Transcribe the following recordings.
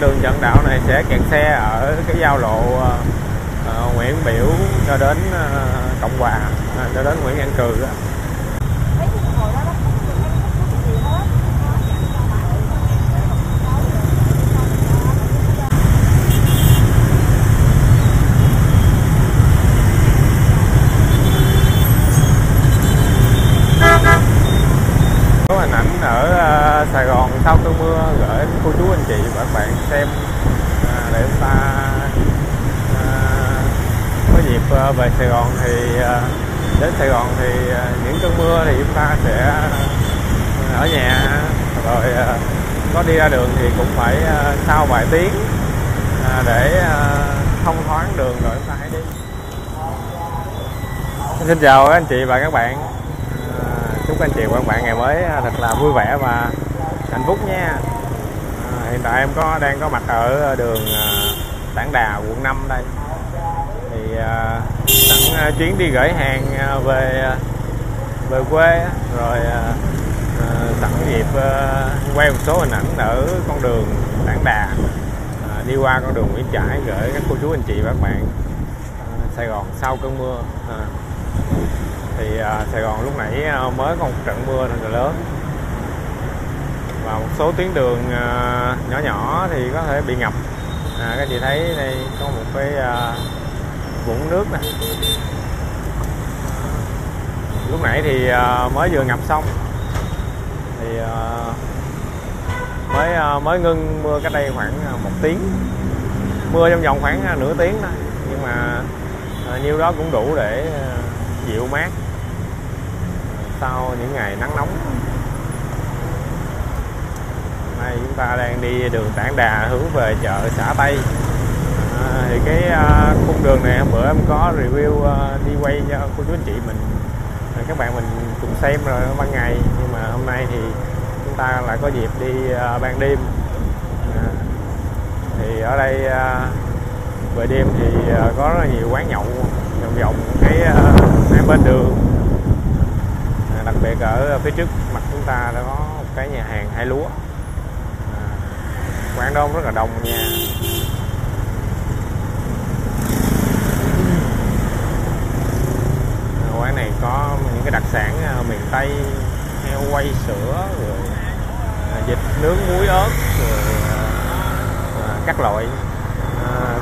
đường dẫn đạo này sẽ kẹt xe ở cái giao lộ uh, Nguyễn Biểu cho đến uh, Cộng Hòa cho đến Nguyễn Văn Cừ đó. có hình ảnh ở uh, Sài Gòn sau cơn mưa gửi cô chú anh chị và các bạn xem à, để chúng ta à, có dịp à, về Sài Gòn thì à, đến Sài Gòn thì à, những cơn mưa thì chúng ta sẽ à, ở nhà. Rồi à, có đi ra đường thì cũng phải à, sau vài tiếng à, để à, thông thoáng đường rồi chúng ta hãy đi. Xin chào các anh chị và các bạn. À, chúc anh chị và các bạn ngày mới à, thật là vui vẻ và hạnh phúc nha. À, hiện tại em có đang có mặt ở ờ, đường ờ, Tảng Đà quận 5 đây. Thì à, sẵn chuyến đi gửi hàng về về quê rồi à, sẵn dịp à, quay một số hình ảnh ở con đường Tảng Đà. À, đi qua con đường Nguyễn Trãi gửi các cô chú anh chị và các bạn à, Sài Gòn sau cơn mưa. À, thì à, Sài Gòn lúc nãy à, mới có một trận mưa rất là lớn và một số tuyến đường à, nhỏ nhỏ thì có thể bị ngập. À, các chị thấy đây có một cái à, vũng nước này lúc nãy thì à, mới vừa ngập xong. Thì mới mới ngưng mưa cách đây khoảng một tiếng. Mưa trong vòng khoảng nửa tiếng thôi. Nhưng mà nhiêu đó cũng đủ để dịu mát. Sau những ngày nắng nóng nay chúng ta đang đi đường Tảng Đà hướng về chợ xã Tây. À, thì cái à, khung đường này hôm bữa em có review à, đi quay cho cô chú anh chị mình. À, các bạn mình cùng xem rồi ban ngày. Nhưng mà hôm nay thì chúng ta lại có dịp đi à, ban đêm. À, thì ở đây à, về đêm thì à, có rất nhiều quán nhậu vòng vòng cái uh, hai bên đường. À, đặc biệt ở phía trước mặt chúng ta đã có một cái nhà hàng hai lúa quán đông rất là đông nha. Quán này có những cái đặc sản à, miền tây, heo, quay, sữa, rồi à, vịt, nướng, muối, ớt, rồi à, các loại.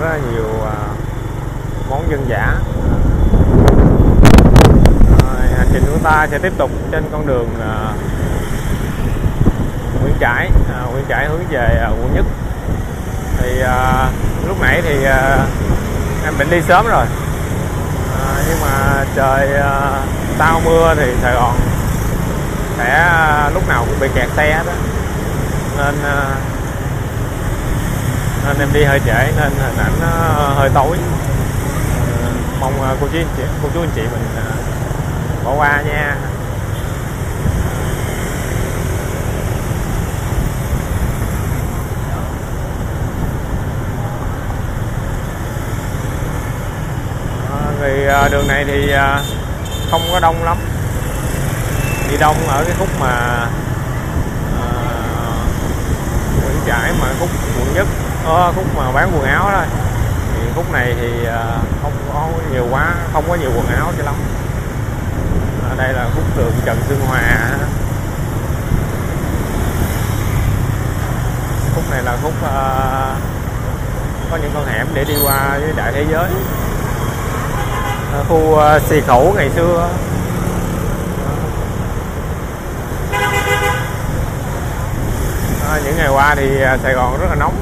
Rất là nhiều món dân dã. Hành trình của ta sẽ tiếp tục trên con đường Trãi à, Nguyễn Trãi hướng về à, quận nhất. Thì à, lúc nãy thì à, em định đi sớm rồi. À, nhưng mà trời à, tao mưa thì Sài Gòn sẽ à, lúc nào cũng bị kẹt xe đó nên à, nên em đi hơi trễ nên hình ảnh nó hơi tối. Ờ, à, mong cô chú anh chị cô chú anh chị mình à, bỏ qua nha. Thì à, đường này thì à, không có đông lắm. Đi đông ở cái khúc mà à, Nguyễn Trãi mà khúc quận nhất ờ, khúc mà bán quần áo thôi. Thì khúc này thì à, không có nhiều quá không có nhiều quần áo cho lắm. Ở đây là khúc đường Trần Xuân Hòa. Khúc này là khúc uh, có những con hẻm để đi qua với đại thế giới khu ờ, xì khẩu ngày xưa. À, những ngày qua thì ờ, Sài Gòn rất là nóng.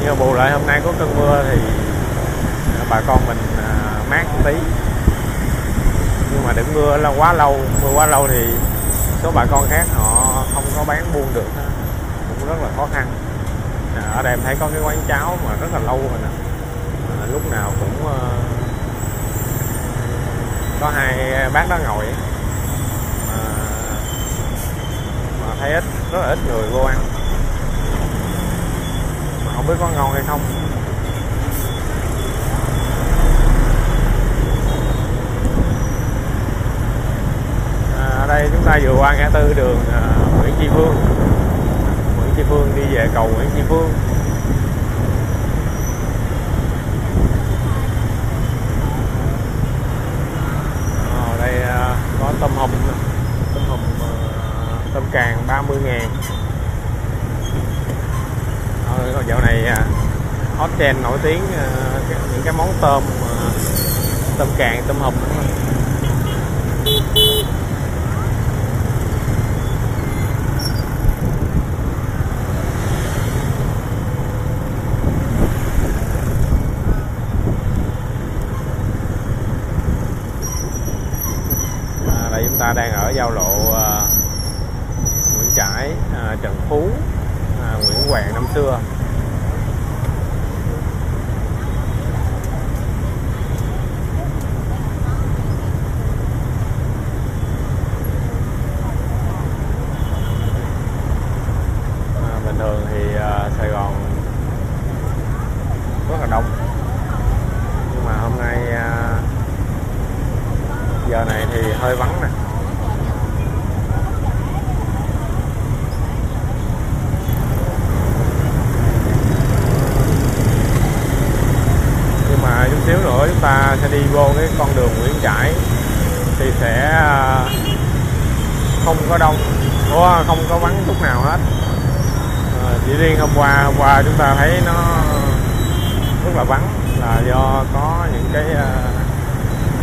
Nhưng mà bù lại hôm nay có cơn mưa thì ờ, bà con mình mát một tí. Nhưng mà đừng mưa là quá lâu mưa quá lâu thì số bà con khác họ không có bán buôn được. Cũng rất là khó khăn. À, ở đây em thấy có cái quán cháo mà rất là lâu rồi nè lúc nào cũng ờ, có hai bác đó ngồi. Mà, mà thấy ít rất là ít người vô ăn. Mà không biết có ngon hay không. À, ở đây chúng ta vừa qua ngã tư đường ờ, Nguyễn Tri Phương. Nguyễn Tri Phương đi về cầu Nguyễn Tri Phương ở đây có tôm hùm tôm hùm tôm càng 30 ngàn. Ở dạo này à, hot trend nổi tiếng ờ, những cái món tôm ờ, tôm càng tôm hùm à, đây chúng ta đang ở giao lộ à, Nguyễn Trãi, à, Trần Phú, à, Nguyễn Hoàng năm xưa hơi vắng nè nhưng mà chút xíu nữa chúng ta sẽ đi vô cái con đường Nguyễn Trãi thì sẽ à, không có đông Ủa, không có vắng chút nào hết à, chỉ riêng hôm qua hôm qua chúng ta thấy nó rất là vắng là do có những cái ờ,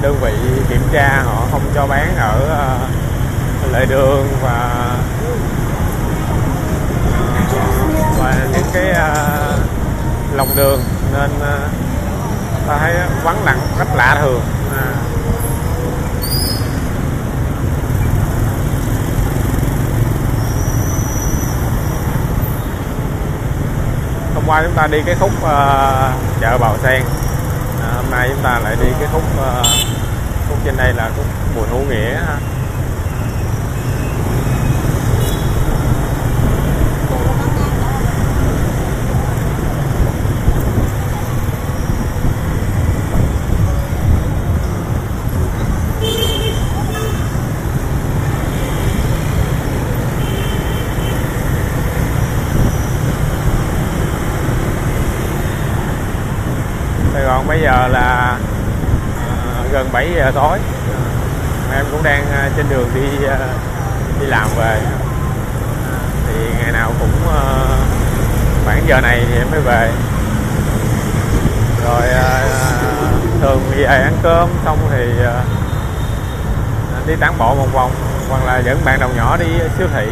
đơn vị kiểm tra họ không cho bán ở ờ, lề đường và ờ, và những cái lòng đường. Nên ta thấy vắng lặng rất lạ thường à hôm qua chúng ta đi cái khúc uh, chợ bào sen. À, hôm nay chúng ta lại đi cái khúc uh, khúc trên đây là khúc bùi hữu nghĩa. ha còn bây giờ là uh, gần 7 giờ tối. Uh, em cũng đang uh, trên đường đi uh, đi làm về. Thì ngày nào cũng khoảng giờ này thì em mới về. Rồi thường về ăn cơm xong thì đi tán bộ một vòng hoặc là dẫn bạn đồng nhỏ đi siêu thị.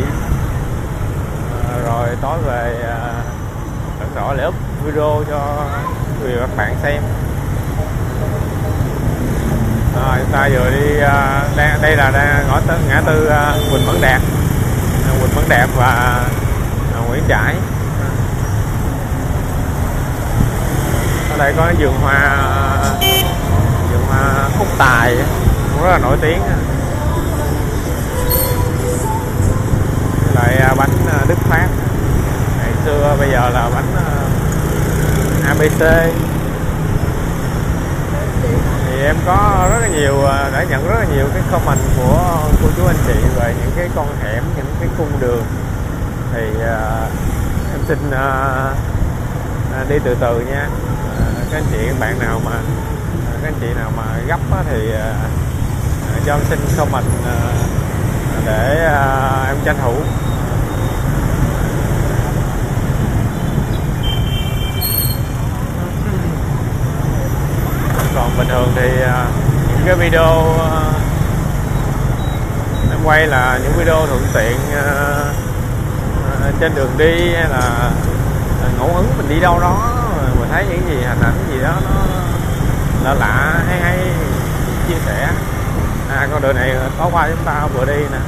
Rồi tối về uh, rõ lại up video cho quý các bạn xem rồi chúng ta vừa đi à, đây, đây là đang ngõ tư, ngã tư à, Quỳnh Mẫn Đạt à, Quỳnh Mẫn Đạt và Nguyễn Trãi. Ở đây có vườn hoa vườn hoa khúc tài cũng rất là nổi tiếng. Lại bánh Đức Phát. Ngày xưa bây giờ là bánh ABC thì em có rất là nhiều à, đã nhận rất là nhiều cái comment của cô chú anh chị về những cái con hẻm những cái cung đường. Thì uh, em xin uh, đi từ từ nha. Uh, các anh chị các bạn nào mà uh, các anh chị nào mà gấp á, thì uh, cho em xin comment uh, để uh, em tranh thủ. Còn bình thường thì uh, những cái video uh, quay là những video thuận tiện ờ, ờ, trên đường đi hay là ờ, ngẫu hứng mình đi đâu đó mình thấy những gì hình ảnh gì đó nó lạ lạ hay hay chia sẻ. À con đường này có qua chúng ta vừa đi nè.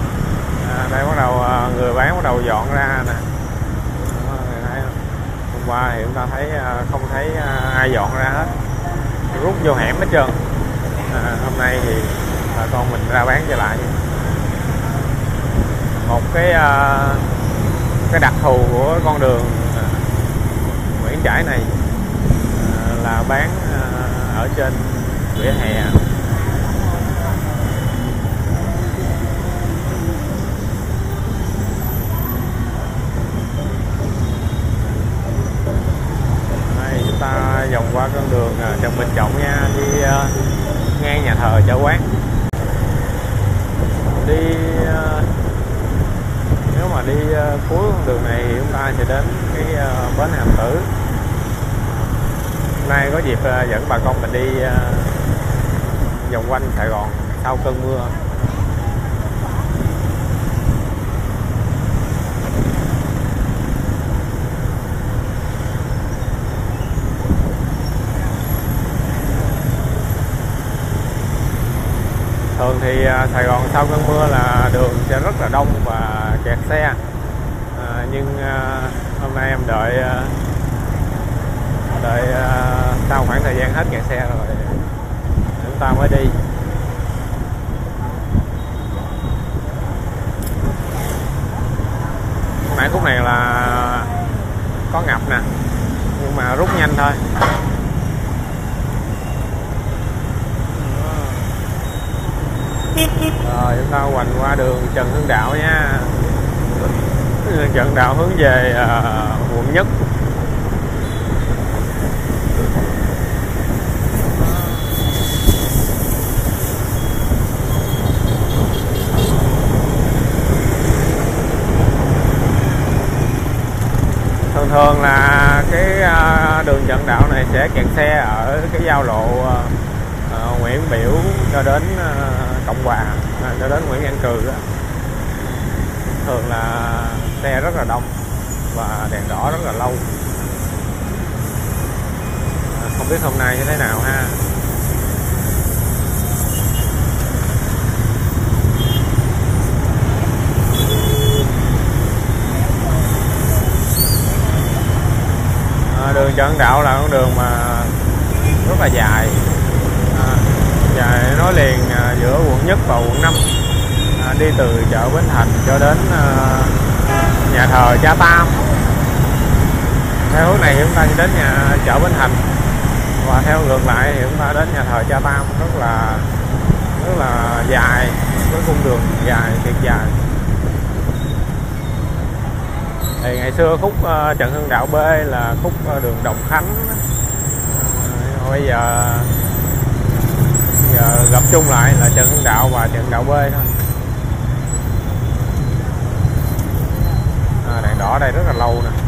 À, đây bắt đầu người bán bắt đầu dọn ra nè. Hôm qua thì chúng ta thấy không thấy ai dọn ra hết. Rút vô hẻm hết trơn. À, hôm nay thì bà con mình ra bán trở lại một cái à, cái đặc thù của con đường à, Nguyễn Trãi này à, là bán ở trên vỉa hè. Ta vòng qua con đường Trần Bình Trọng nha đi uh, ngang nhà thờ chợ quán. Đi uh, mà đi ờ, cuối con đường này thì chúng ta sẽ đến cái ờ, bến hàm tử. Hôm nay có dịp ờ, dẫn bà con mình đi vòng quanh Sài Gòn sau cơn mưa. Thường thì Sài Gòn sau cơn mưa là đường sẽ rất là đông và kẹt xe. À, nhưng à, hôm nay em đợi à, đợi à, sau khoảng thời gian hết kẹt xe rồi chúng ta mới đi. Nãy khúc này là có ngập nè nhưng mà rút nhanh thôi. Rồi chúng ta hoành qua đường Trần Hưng Đạo nha dẫn Đạo hướng về à, quận nhất thường thường là cái à, đường dẫn Đạo này sẽ kẹt xe ở cái giao lộ à, à, Nguyễn Biểu cho đến à, cộng hòa à, cho đến nguyễn văn cừ đó thường là xe rất là đông và đèn đỏ rất là lâu. À, không biết hôm nay như thế nào ha. À, đường Trần Đạo là con đường mà rất là dài. À, dài nối liền à, giữa quận nhất và quận 5 đi từ chợ Bến Thành cho đến ờ, nhà thờ Cha Tam. Theo hướng này chúng ta đến nhà chợ Bến Thành. Và theo ngược lại thì chúng ta đến nhà thờ Cha Tam rất là rất là dài với cung đường dài thiệt dài. Thì ngày xưa khúc uh, Trần Hưng Đạo B là khúc uh, đường Đồng Khánh. Uh, bây giờ giờ gặp chung lại là Trần Hưng Đạo và Trần Đạo B thôi. À, đây rất là lâu nè.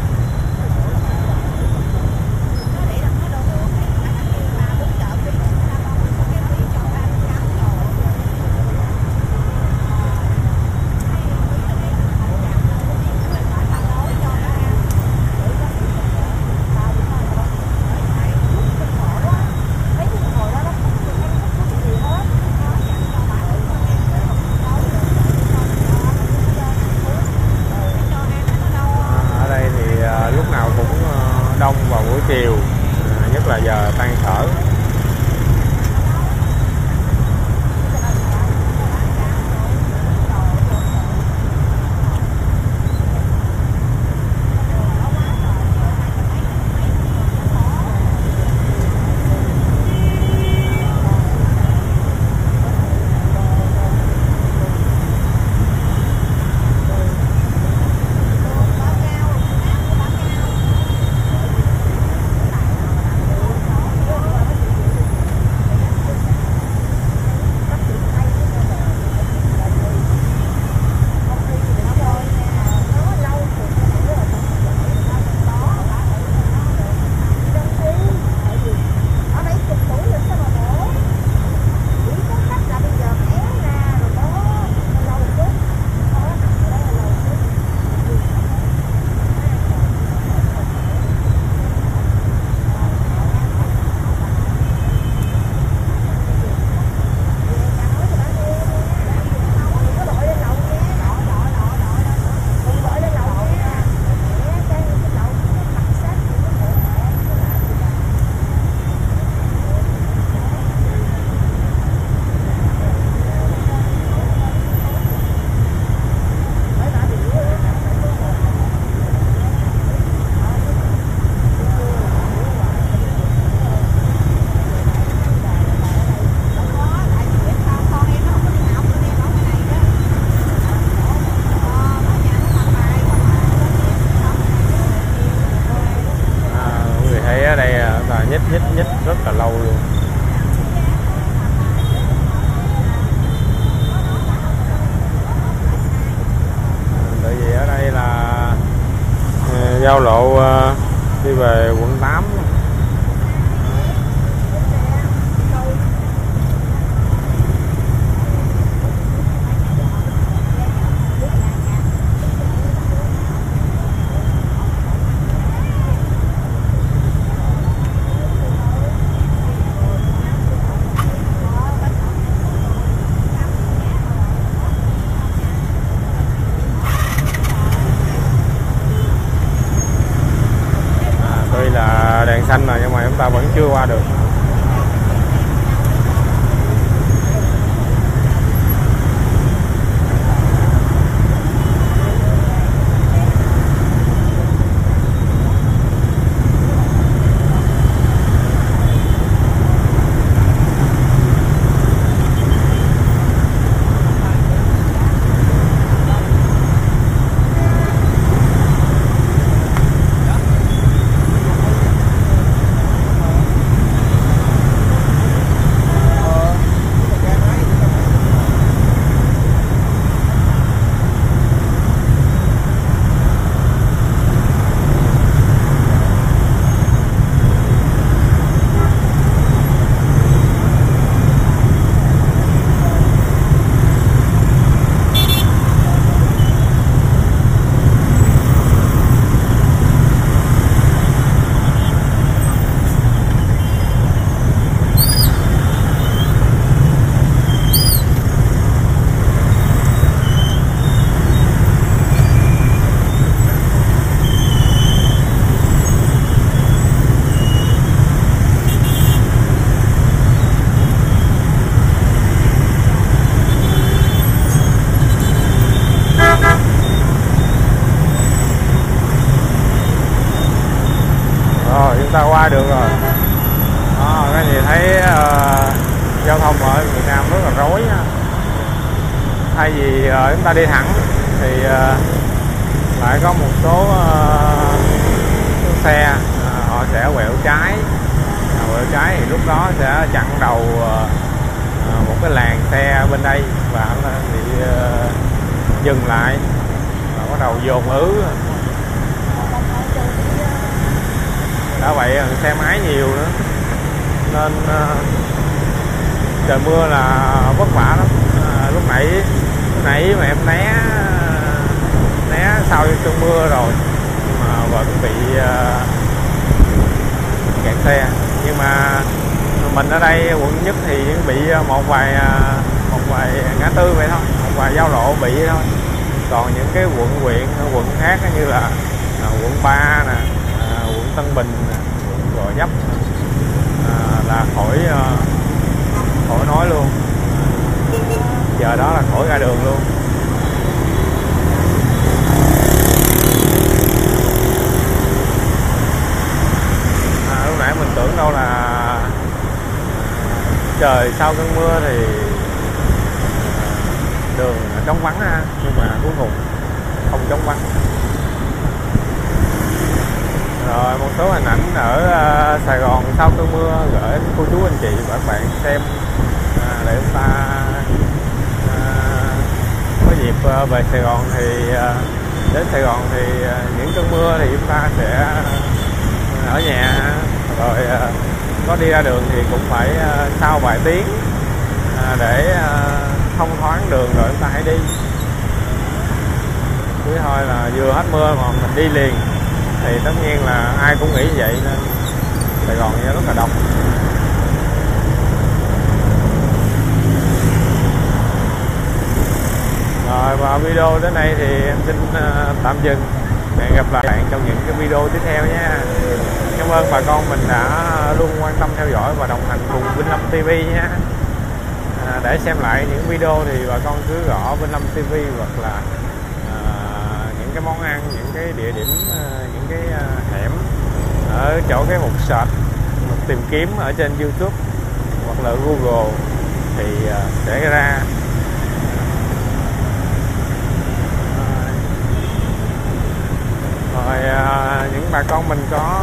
Ta đi thẳng. Thì ờ, lại có một số ờ, xe ờ, họ sẽ quẹo trái. Quẹo trái thì lúc đó sẽ chặn đầu một cái làn xe bên đây và bị dừng lại và bắt đầu dồn ứ. Đã vậy xe máy nhiều nữa nên trời mưa là vất vả lắm. À, lúc nãy nãy mà em né né sau cơn mưa rồi nhưng mà vẫn bị uh, kẹt xe. Nhưng mà mình ở đây quận nhất thì bị ờ, một vài ờ, một vài ngã tư vậy thôi một vài giao lộ bị vậy thôi. Còn những cái quận huyện quận khác như là à, quận 3 nè à, quận Tân Bình nè quận Gò Vấp à, là khỏi à, khỏi nói luôn giờ đó là khỏi ra đường luôn. À, lúc nãy mình tưởng đâu là trời sau cơn mưa thì đường trống vắng ha. Nhưng mà cuối cùng không trống vắng. Rồi một số hình ảnh ở ờ, Sài Gòn sau cơn mưa gửi cô chú anh chị và các bạn xem à, để chúng ta có dịp ờ, về Sài Gòn thì ờ, đến Sài Gòn thì ờ, những cơn mưa thì chúng ta sẽ ở nhà. Rồi có đi ra đường thì cũng phải sau vài tiếng để thông thoáng đường rồi chúng ta hãy đi. Chứ thôi là vừa hết mưa mà mình đi liền. Thì tất nhiên là ai cũng nghĩ vậy nên Sài Gòn rất là đông. Rồi và video đến đây thì em xin ờ, tạm dừng. Hẹn gặp lại bạn trong những cái video tiếp theo nha. Cảm ơn bà con mình đã luôn quan tâm theo dõi và đồng hành cùng Vinh Lâm TV nha. À, để xem lại những video thì bà con cứ gõ Vinh Lâm TV hoặc là à, những cái món ăn những cái địa điểm à, những cái à, hẻm ở chỗ cái mục search tìm kiếm ở trên YouTube hoặc là Google thì à, sẽ ra. Rồi à, những bà con mình có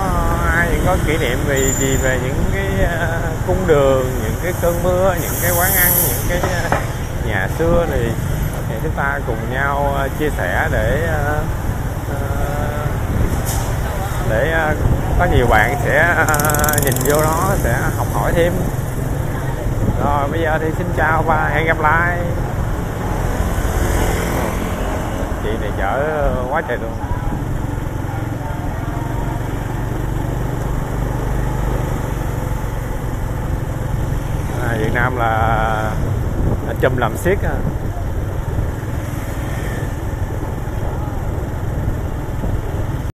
ai những có kỷ niệm gì gì về những cái à, cung đường những cái cơn mưa những cái quán ăn những cái à, nhà xưa thì, thì chúng ta cùng nhau à, chia sẻ để à, à, để à, có nhiều bạn sẽ nhìn vô đó sẽ học hỏi thêm. Rồi bây giờ thì xin chào và hẹn gặp lại. Chị này chở quá trời luôn à, Việt Nam là chùm làm siết